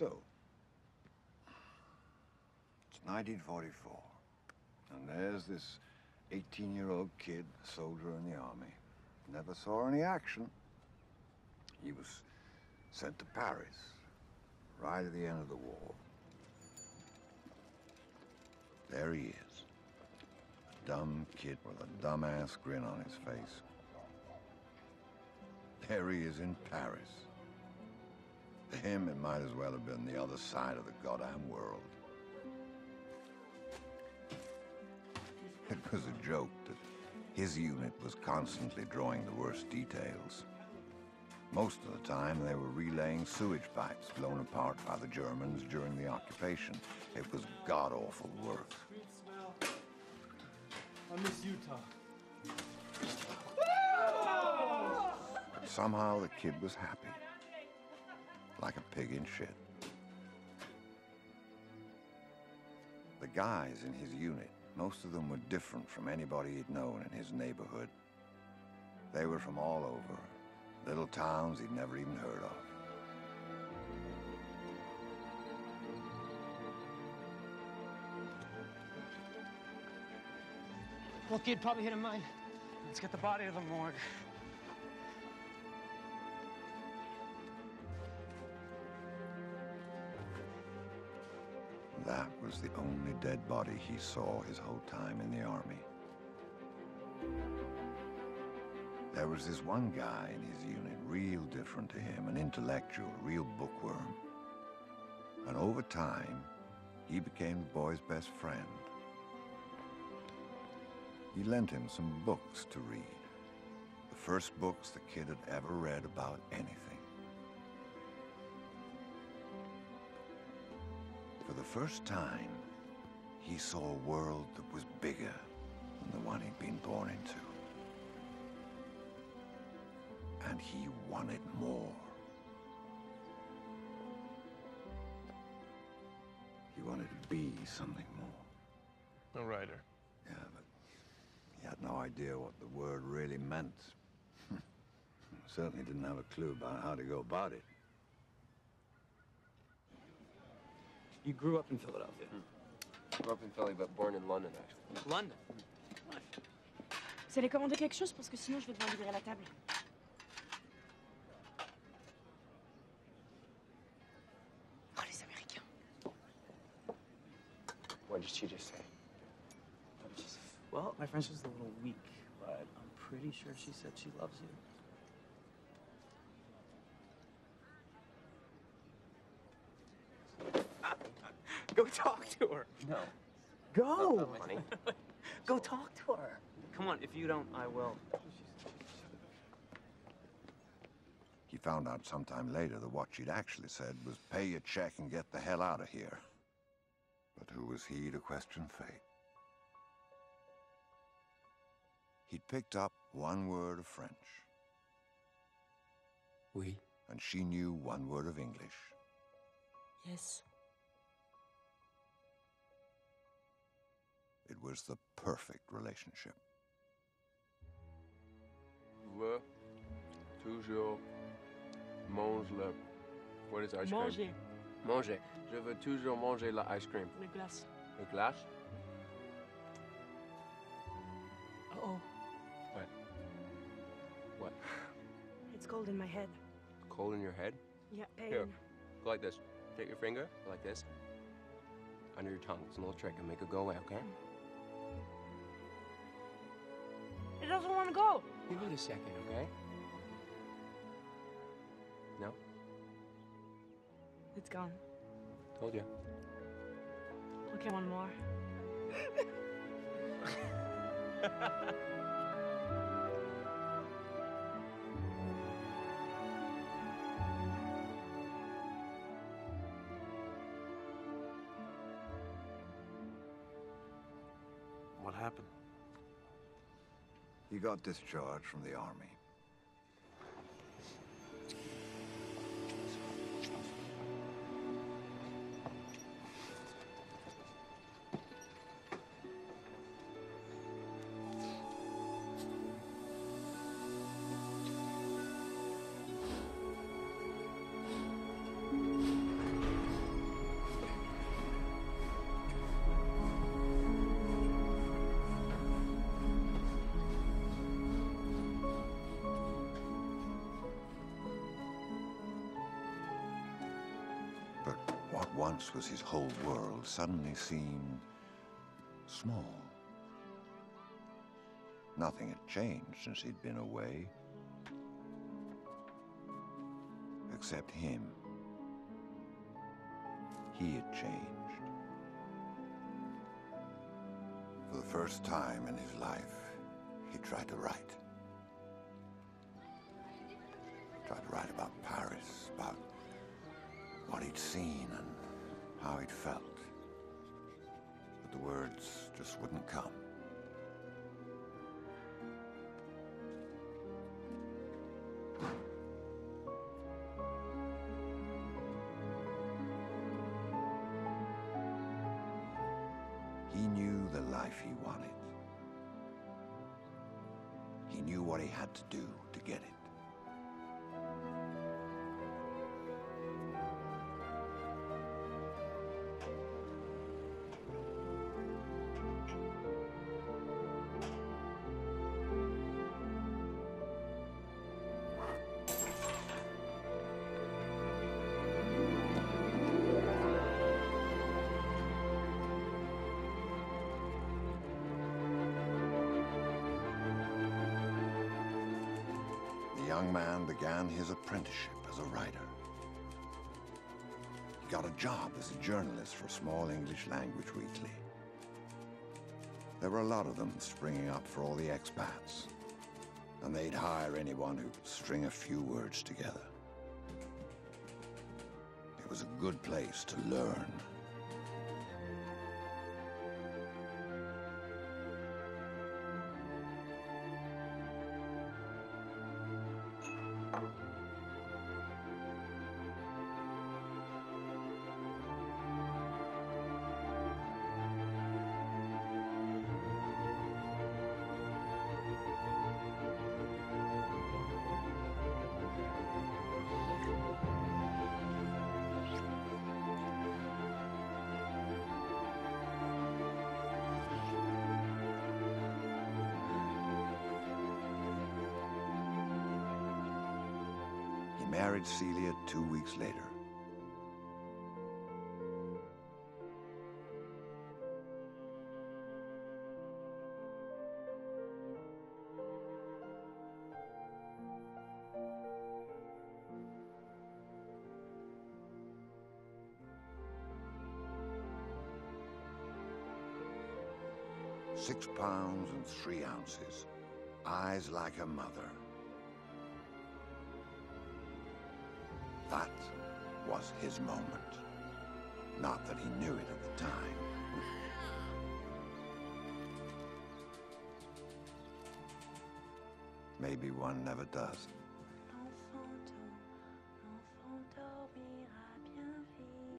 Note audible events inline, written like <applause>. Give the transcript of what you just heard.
So, it's 1944, and there's this 18-year-old kid, soldier in the army. Never saw any action. He was sent to Paris, right at the end of the war. There he is. A dumb kid with a dumbass grin on his face. There he is in Paris. To him, it might as well have been the other side of the goddamn world. It was a joke that his unit was constantly drawing the worst details. Most of the time, they were relaying sewage pipes blown apart by the Germans during the occupation. It was god-awful work. I miss Utah. But somehow the kid was happy. Like a pig in shit. The guys in his unit, most of them were different from anybody he'd known in his neighborhood. They were from all over, little towns he'd never even heard of. Well, kid probably hit a mine. Let's get the body to the morgue. That was the only dead body he saw his whole time in the army. There was this one guy in his unit, real different to him, an intellectual, real bookworm. And over time, he became the boy's best friend. He lent him some books to read. The first books the kid had ever read about anything. For the first time, he saw a world that was bigger than the one he'd been born into. And he wanted more. He wanted to be something more. A writer. Yeah, but he had no idea what the word really meant. <laughs> Certainly didn't have a clue about how to go about it. You grew up in Philadelphia. Hmm. Grew up in Philly, but born in London, actually. London. Vous allez commander quelque chose parce que sinon je vais devoir libérer la table. Oh, les Américains. What did she just say? Well, my French is a little weak, but I'm pretty sure she said she loves you. Go talk to her. No. Go. Not money. <laughs> Go talk to her. Come on, if you don't, I will. He found out sometime later that what she'd actually said was pay your check and get the hell out of here. But who was he to question fate? He'd picked up one word of French. Oui. And she knew one word of English. Yes. It was the perfect relationship. veux toujours manger le... What is ice cream? Manger. Manger. Je veux toujours manger la ice cream. Les glaces. Le glace? Oh, What? What? it's cold in my head. Cold in your head? Yeah, pain. Here. Go like this. Take your finger, go like this. Under your tongue. It's a little trick and make it go away, okay? Mm. It doesn't want to go. Give it a second, okay? No? It's gone. Told you. Okay, one more. What happened? He got discharged from the army. Once was his whole world suddenly seemed small. Nothing had changed since he'd been away. Except him. He had changed. For the first time in his life, he tried to write. Tried to write about Paris, about what he'd seen and how he'd felt. But the words just wouldn't come. He knew the life he wanted. He knew what he had to do to get it. Young man began his apprenticeship as a writer. He got a job as a journalist for a small English language weekly. There were a lot of them springing up for all the expats, and they'd hire anyone who could string a few words together. It was a good place to learn. Married Celia two weeks later. Six pounds and three ounces. Eyes like a mother. Was his moment. Not that he knew it at the time. Maybe one never does.